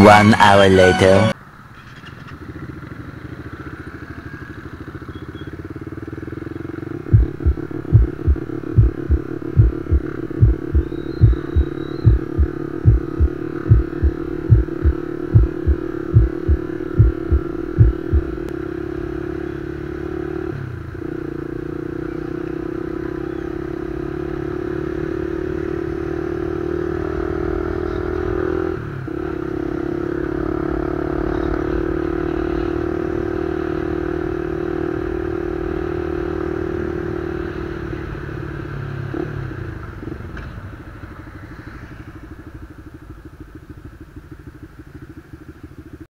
One hour later.